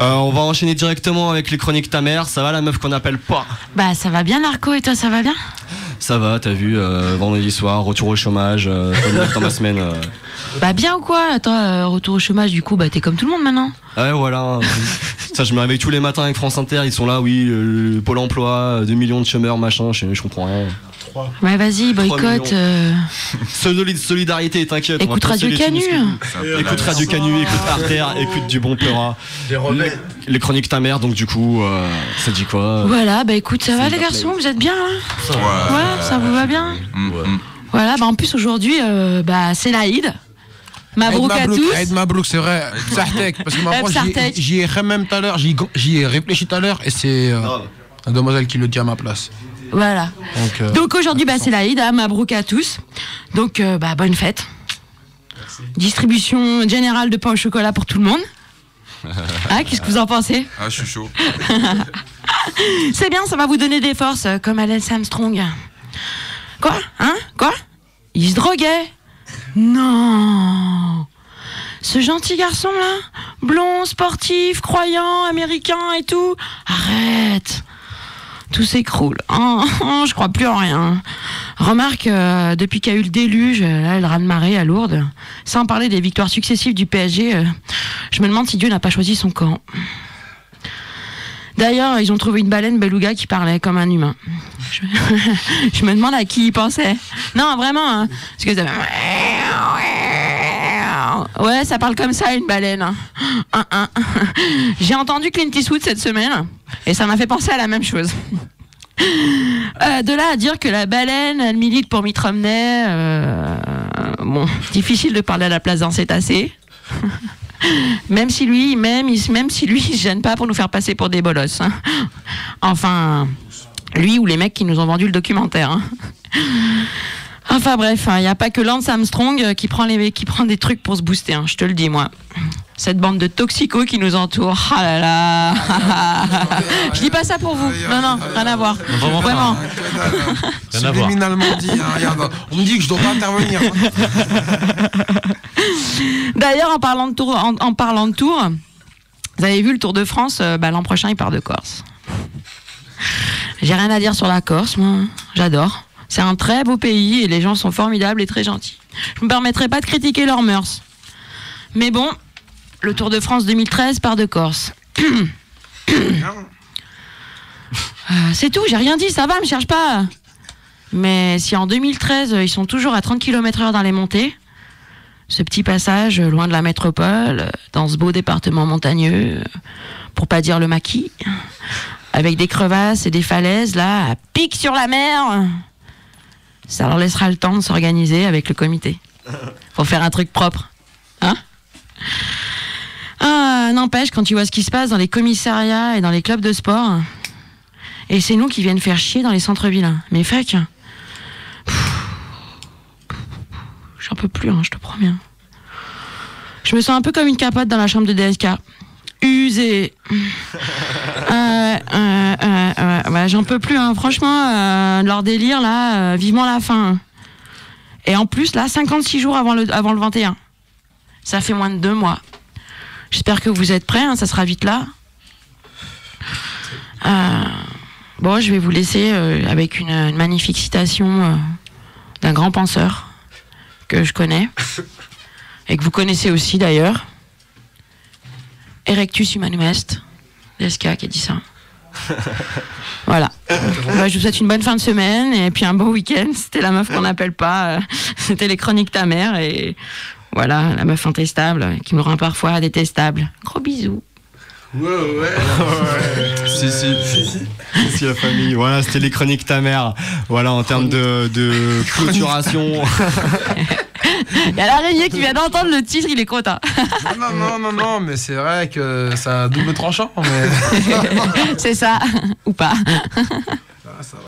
Euh, on va enchaîner directement avec les chroniques ta mère. Ça va la meuf qu'on appelle pas Bah ça va bien Narco et toi ça va bien? Ça va, t'as vu, euh, vendredi soir, retour au chômage, euh, dans ma semaine. euh. Bah bien ou quoi? Toi retour au chômage du coup bah t'es comme tout le monde maintenant. Ouais, voilà. Ça, je me réveille tous les matins avec France Inter. Ils sont là, oui, euh, Pôle emploi, 2 millions de chômeurs, machin. Je, je comprends rien. Ouais vas-y boycott. euh, Solid- Solidarité, t'inquiète. Écoute Radio Canu. Écoute Radio Canu, écoute Artère, écoute du bon pleura. Les, les chroniques ta mère, donc du coup, euh, ça dit quoi Voilà bah écoute ça va les garçons vous êtes bien hein Ouais. Ouais ça vous va bien Mm, mm. Voilà bah en plus aujourd'hui euh, bah c'est l'Aïd. Mabrouk à tous. Aïd Mabrouk, c'est vrai. Sartek, parce que ma proche, j'y- j'y ai même tout à l'heure, j'y ai réfléchi tout à l'heure et c'est euh, la demoiselle qui le dit à ma place. Voilà. Donc, euh, Donc aujourd'hui, bah, c'est l'Aïd, hein, Mabrouk à tous. Donc, euh, bah, bonne fête. Distribution générale de pain au chocolat pour tout le monde. Ah, qu'est-ce que vous en pensez Ah, je suis chaud. C'est bien, ça va vous donner des forces, euh, comme Alain Armstrong. Quoi Hein Quoi Il se droguait Non Ce gentil garçon-là Blond, sportif, croyant, américain et tout Arrête Tout s'écroule. Oh, oh, je crois plus en rien. Remarque, euh, depuis qu'il y a eu le déluge, euh, là, le raz-de-marée à Lourdes, sans parler des victoires successives du PSG, euh, je me demande si Dieu n'a pas choisi son camp. D'ailleurs, ils ont trouvé une baleine beluga qui parlait comme un humain. Je, me demande à qui ils pensaient. Non, vraiment, hein, parce Ouais, ça parle comme ça, une baleine. hein. J'ai entendu Clint Eastwood cette semaine, et ça m'a fait penser à la même chose. Euh, de là à dire que la baleine, elle milite pour Mitt Romney, euh, bon, difficile de parler à la place d'un cétacé. Même si lui, même, même si lui, il se gêne pas pour nous faire passer pour des bolosses. hein. Enfin, lui ou les mecs qui nous ont vendu le documentaire. hein. Enfin bref, il n'y a pas que Lance Armstrong euh, qui prend, les, qui prend des trucs pour se booster, hein, je te le dis moi. Cette bande de toxicos qui nous entoure. Ah là là Je dis pas ça pour vous. Non, non, rien à voir. Vraiment pas. Vraiment. Rien à voir. subliminalement dit, hein, regarde, on me dit que je dois pas intervenir. D'ailleurs, en parlant de tour, en, en parlant de tour, vous avez vu le Tour de France, euh, bah, l'an prochain il part de Corse. J'ai rien à dire sur la Corse, moi, j'adore. C'est un très beau pays et les gens sont formidables et très gentils. Je me permettrai pas de critiquer leurs mœurs. Mais bon, le Tour de France 2013 part de Corse. Euh, c'est tout, j'ai rien dit, ça va, me cherche pas. Mais si en 2013 ils sont toujours à 30 km/h dans les montées, ce petit passage loin de la métropole, dans ce beau département montagneux, pour pas dire le maquis, avec des crevasses et des falaises là, à pic sur la mer. Ça leur laissera le temps de s'organiser avec le comité pour faire un truc propre, hein Ah, n'empêche quand tu vois ce qui se passe dans les commissariats et dans les clubs de sport, et c'est nous qui viennent faire chier dans les centres-villes. Mais fuck. J'en peux plus, hein, je te promets. hein. Je me sens un peu comme une capote dans la chambre de DSK. Usée. Euh, euh, J'en peux plus, hein. franchement, euh, leur délire, là, euh, vivement la fin. Et en plus, là, 56 jours avant le, avant le 21. Ça fait moins de deux mois. J'espère que vous êtes prêts, hein, ça sera vite là. Euh, bon, je vais vous laisser euh, avec une, une magnifique citation euh, d'un grand penseur que je connais et que vous connaissez aussi d'ailleurs. Erectus humanum est. DSK qui a dit ça. Voilà. Bah, je vous souhaite une bonne fin de semaine et puis un bon week-end. C'était la meuf qu'on n'appelle pas. euh, C'était les chroniques ta mère et voilà, la meuf intestable qui me rend parfois détestable. Gros bisous. Si, si, si, si, la famille. Voilà, c'était les chroniques ta mère. Voilà, en termes de, de clôturation. Il y a l'araignée qui vient d'entendre le titre, il est content. non, non, non, non, mais c'est vrai que ça a double tranchant. Mais... C'est ça. Ou pas. Ça va.